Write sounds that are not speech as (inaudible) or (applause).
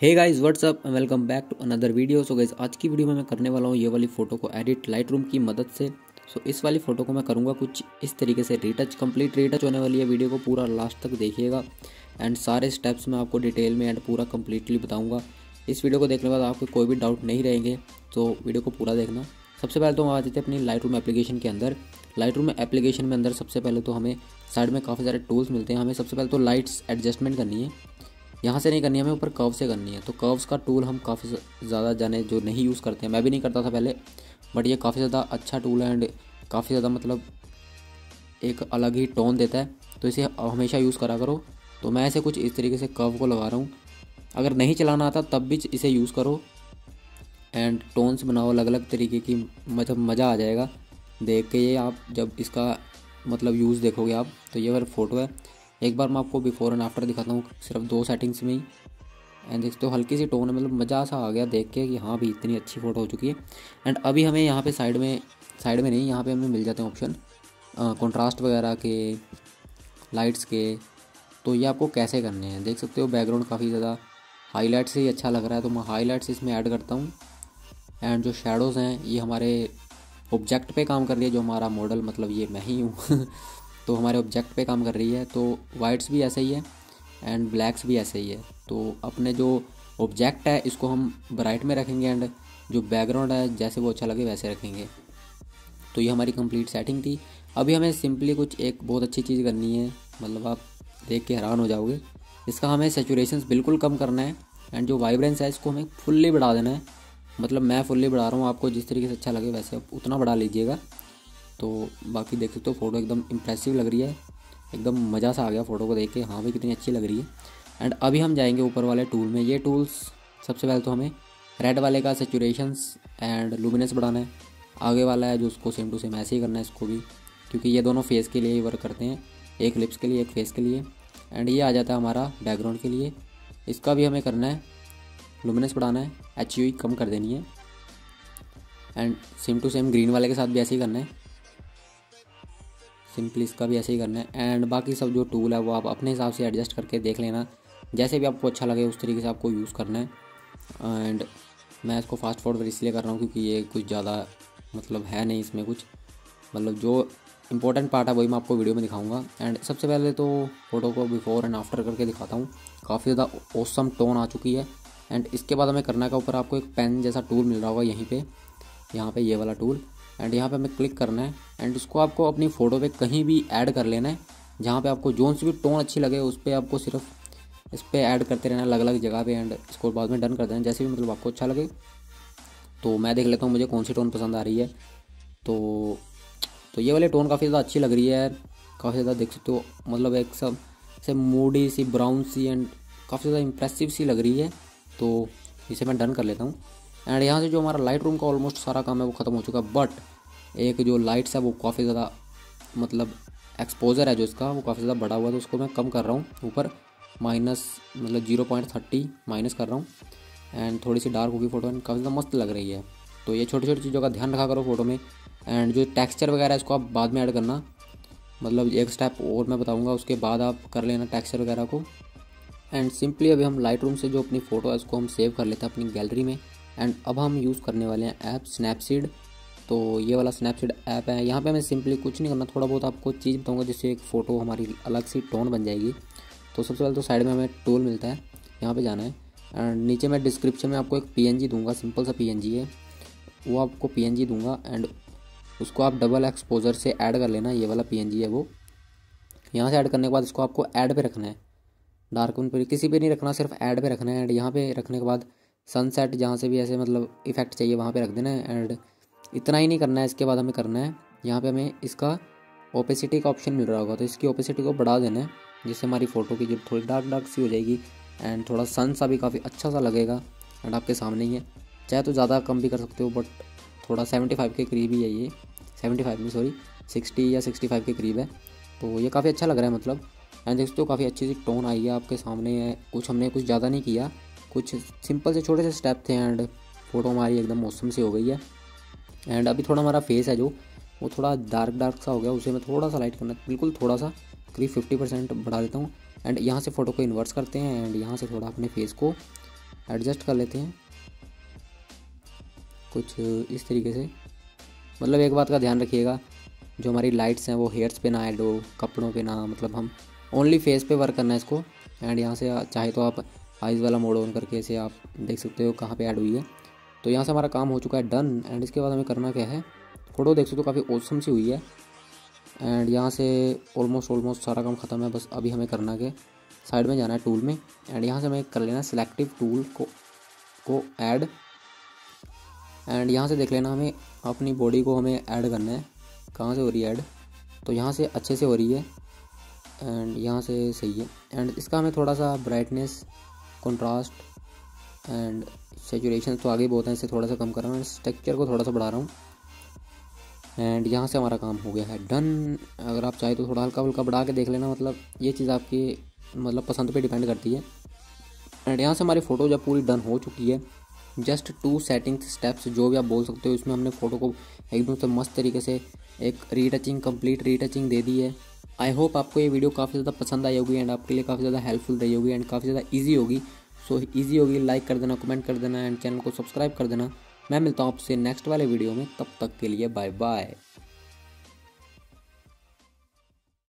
Hey guys whatsapp welcome back to another video so guys आज की video में मैं करने वाला हूँ ये वाली फ़ोटो को एडिट लाइट रूम की मदद से। सो so, इस वाली फ़ोटो को मैं करूँगा कुछ इस तरीके से रीटच कंप्लीट रीटच होने वाली है वीडियो को पूरा लास्ट तक देखिएगा। एंड सारे स्टेप्स मैं आपको डिटेल में एंड पूरा कम्प्लीटली बताऊँगा। इस वीडियो को देखने के बाद आपके कोई भी डाउट नहीं रहेंगे। तो वीडियो को पूरा देखना। सबसे पहले तो हम आ जाते हैं अपनी लाइट रूम एप्लीकेशन के अंदर। लाइट रूम एप्लीकेशन में अंदर सबसे पहले तो हमें साइड में काफ़ी सारे टूल्स मिलते हैं। हमें सबसे पहले तो लाइट्स एडजस्टमेंट करनी है। यहाँ से नहीं करनी है हमें ऊपर कर्व से करनी है। तो कर्व्स का टूल हम काफ़ी ज़्यादा जाने जो नहीं यूज़ करते हैं। मैं भी नहीं करता था पहले बट ये काफ़ी ज़्यादा अच्छा टूल है एंड काफ़ी ज़्यादा मतलब एक अलग ही टोन देता है। तो इसे हमेशा यूज़ करा करो। तो मैं ऐसे कुछ इस तरीके से कर्व को लगा रहा हूँ। अगर नहीं चलाना आता तब भी इसे यूज़ करो। एंड टोन्स बनाओ अलग अलग तरीके की मतलब मज़ा आ जाएगा। देख के ये आप जब इसका मतलब यूज़ देखोगे आप तो ये अगर फ़ोटो है। एक बार मैं आपको बिफोर एंड आफ्टर दिखाता हूँ, सिर्फ़ दो सेटिंग्स में ही। एंड देखते तो हल्की सी टोन मतलब मज़ा सा आ गया देख के कि हाँ भी इतनी अच्छी फ़ोटो हो चुकी है। एंड अभी हमें यहाँ पे साइड में साइड में नहीं, यहाँ पे हमें मिल जाते हैं ऑप्शन कॉन्ट्रास्ट वगैरह के लाइट्स के। तो ये आपको कैसे करने हैं? देख सकते हो बैकग्राउंड काफ़ी ज़्यादा हाईलाइट से ही अच्छा लग रहा है तो मैं हाईलाइट्स इसमें ऐड करता हूँ। एंड जो शेडोज़ हैं, ये हमारे ऑब्जेक्ट पे काम कर रही है, जो हमारा मॉडल मतलब ये मैं ही हूँ। (laughs) तो हमारे ऑब्जेक्ट पे काम कर रही है तो वाइट्स भी ऐसे ही है एंड ब्लैक्स भी ऐसे ही है। तो अपने जो ऑब्जेक्ट है, इसको हम ब्राइट में रखेंगे एंड जो बैकग्राउंड है, जैसे वो अच्छा लगे वैसे रखेंगे। तो ये हमारी कंप्लीट सेटिंग थी। अभी हमें सिंपली कुछ एक बहुत अच्छी चीज़ करनी है मतलब आप देख के हैरान हो जाओगे। इसका हमें सेचुरेशन बिल्कुल कम करना है एंड जो वाइब्रेंस है, इसको हमें फुल्ली बढ़ा देना है। मतलब मैं फुल्ली बढ़ा रहा हूँ, आपको जिस तरीके से अच्छा लगे वैसे आप उतना बढ़ा लीजिएगा। तो बाकी देख सकते हो फ़ोटो एकदम इम्प्रेसिव लग रही है। एकदम मज़ा सा आ गया फ़ोटो को देख के। हाँ भाई, कितनी अच्छी लग रही है। एंड अभी हम जाएँगे ऊपर वाले टूल में। ये टूल्स सबसे पहले तो हमें रेड वाले का सेचुरेशंस एंड लुमिनेंस बढ़ाना है। आगे वाला है जो उसको सेम टू सेम ऐसे ही करना है इसको भी। क्योंकि ये दोनों फेस के लिए ही वर्क करते हैं। एक लिप्स के लिए, एक फेस के लिए। एंड ये आ जाता है हमारा बैकग्राउंड के लिए। इसका भी हमें करना है। लुमिनेंस बढ़ाना है। एच कम कर देनी है। And same to same green वाले के साथ भी ऐसे ही करना है। सिंपली इसका भी ऐसे ही करना है। एंड बाकी सब जो टूल है वो आप अपने हिसाब से एडजस्ट करके देख लेना। जैसे भी आपको अच्छा लगे उस तरीके से आपको यूज़ करना है। एंड मैं इसको फास्ट फॉरवर्ड इसलिए कर रहा हूँ क्योंकि ये कुछ ज़्यादा मतलब है नहीं इसमें कुछ। मतलब जो इंपॉर्टेंट पार्ट है वही मैं आपको वीडियो में दिखाऊँगा। एंड सबसे पहले तो फ़ोटो को बिफोर एंड आफ्टर करके दिखाता हूँ। काफ़ी ज़्यादा ओसम टोन आ चुकी है। एंड इसके बाद हमें करना का ऊपर आपको एक पेन जैसा टूल मिल रहा होगा यहीं पे। यहाँ पे ये वाला टूल एंड यहाँ पे हमें क्लिक करना है। एंड उसको आपको अपनी फ़ोटो पे कहीं भी ऐड कर लेना है। जहाँ पे आपको जोन सी भी टोन अच्छी लगे, उस पर आपको सिर्फ़ इस पर ऐड करते रहना अलग अलग जगह पे एंड इसको बाद में डन कर देना जैसे भी मतलब आपको अच्छा लगे। तो मैं देख लेता हूँ, मुझे कौन सी टोन पसंद आ रही है। तो तो ये वाली टोन काफ़ी ज़्यादा अच्छी लग रही है काफ़ी ज़्यादा देख सकते हो मतलब एक सब, से मूडी सी ब्राउन सी एंड काफ़ी ज़्यादा इम्प्रेसिव सी लग रही है। तो इसे मैं डन कर लेता हूँ। एंड यहाँ से जो हमारा लाइट रूम का ऑलमोस्ट सारा काम है वो ख़त्म हो चुका है बट एक जो लाइट्स है वो काफ़ी ज़्यादा मतलब एक्सपोजर है जो इसका, वो काफ़ी ज़्यादा बड़ा हुआ है तो उसको मैं कम कर रहा हूँ। ऊपर माइनस मतलब ज़ीरो पॉइंट थर्टी माइनस कर रहा हूँ। एंड थोड़ी सी डार्क होगी फ़ोटो एंड काफ़ी ज़्यादा मस्त लग रही है। तो ये छोटी छोटी चीज़ों का ध्यान रखा करो फ़ोटो में। एंड जो टेक्सचर वगैरह है, इसको आप बाद में ऐड करना। मतलब एक स्टेप और मैं बताऊँगा, उसके बाद आप कर लेना टेक्सचर वगैरह को। एंड सिंपली अभी हम लाइट रूम से जो अपनी फ़ोटो है, उसको हम सेव कर लेते हैं अपनी गैलरी में। एंड अब हम यूज़ करने वाले हैं ऐप स्नैपसीड तो ये वाला स्नैपसीड ऐप है। यहाँ पे मैं सिंपली कुछ नहीं करना, थोड़ा बहुत आपको चीज़ बताऊँगा जिससे एक फ़ोटो हमारी अलग सी टोन बन जाएगी। तो सबसे पहले तो साइड में हमें टूल मिलता है। यहाँ पर जाना है। एंड नीचे मैं डिस्क्रिप्शन में आपको एक पी दूँगा। सिंपल सा पीएनजी है। वो आपको पीएनजी दूँगा। एंड उसको आप डबल एक्सपोजर से ऐड कर लेना। ये वाला पीएनजी है वो। यहाँ से ऐड करने के बाद इसको आपको ऐड पे रखना है। डार्क पे किसी पे नहीं रखना, सिर्फ़ ऐड पे रखना है। एंड यहाँ पे रखने के बाद सनसेट जहाँ से भी ऐसे मतलब इफ़ेक्ट चाहिए, वहाँ पे रख देना है एंड इतना ही नहीं करना है, इसके बाद हमें करना है। यहाँ पे हमें इसका ओपेसिटी का ऑप्शन मिल रहा होगा तो इसकी ओपेसिटी को बढ़ा देना है, जिससे हमारी फ़ोटो की जो थोड़ी डार्क डार्क सी हो जाएगी एंड थोड़ा सन सा भी काफ़ी अच्छा सा लगेगा एंड आपके सामने ही है। चाहे तो ज़्यादा कम भी कर सकते हो बट थोड़ा सेवेंटी फाइव के करीब ही है ये। सेवेंटी फाइव में सॉरी सिक्सटी या सिक्सटी फाइव के करीब है। तो ये काफ़ी अच्छा लग रहा है मतलब। एंड हो काफ़ी अच्छी सी टोन आई है आपके सामने है कुछ हमने कुछ ज़्यादा नहीं किया। कुछ सिंपल से छोटे से स्टेप थे एंड फ़ोटो हमारी एकदम मौसम से हो गई है। एंड अभी थोड़ा हमारा फेस है जो, वो थोड़ा डार्क डार्क सा हो गया, उसे मैं थोड़ा सा लाइट करना, बिल्कुल थोड़ा सा करीब फिफ्टी परसेंट बढ़ा देता हूँ। एंड यहाँ से फ़ोटो को इन्वर्स करते हैं एंड यहाँ से थोड़ा अपने फेस को एडजस्ट कर लेते हैं। कुछ इस तरीके से। मतलब एक बात का ध्यान रखिएगा, जो हमारी लाइट्स हैं, वो हेयर्स पे ना ऐड हो, कपड़ों पे ना मतलब हम ओनली फेस पे वर्क करना है इसको। एंड यहाँ से चाहे तो आप आइज़ वाला मोड ऑन करके इसे आप देख सकते हो कहाँ पे ऐड हुई है। तो यहाँ से हमारा काम हो चुका है डन एंड इसके बाद हमें करना क्या है? फ़ोटो देख सकते हो काफ़ी ओसम सी हुई है। एंड यहाँ से ऑलमोस्ट ऑलमोस्ट सारा काम ख़त्म है, बस अभी हमें करना क्या साइड में जाना है टूल में एंड यहाँ से हमें कर लेना सिलेक्टिव टूल को को ऐड एंड यहाँ से देख लेना हमें अपनी बॉडी को हमें ऐड करना है। कहाँ से हो रही है ऐड तो यहाँ से अच्छे से हो रही है। एंड यहाँ से सही है। एंड इसका हमें थोड़ा सा ब्राइटनेस कंट्रास्ट एंड सेचुरेशन तो आगे बहुत है इसे थोड़ा सा कम कर रहा हूँ। स्ट्रक्चर को थोड़ा सा बढ़ा रहा हूँ। एंड यहाँ से हमारा काम हो गया है। डन अगर आप चाहे तो थोड़ा हल्का हल्का बढ़ा के देख लेना मतलब ये चीज़ आपकी मतलब पसंद पे डिपेंड करती है। एंड यहाँ से हमारी फ़ोटो जब पूरी डन हो चुकी है जस्ट टू सेटिंग स्टेप्स जो भी आप बोल सकते हो, इसमें हमने फ़ोटो को एकदम से मस्त तरीके से एक रीटचिंग कंप्लीट रीटचिंग दे दी है। आई होप आपको ये वीडियो काफ़ी ज़्यादा पसंद आई होगी एंड आपके लिए काफ़ी ज़्यादा हेल्पफुल रही होगी एंड काफ़ी ज़्यादा ईजी होगी। सो ईजी होगी लाइक कर देना कमेंट कर देना एंड चैनल को सब्सक्राइब कर देना। मैं मिलता हूँ आपसे नेक्स्ट वाले वीडियो में, तब तक के लिए बाय बाय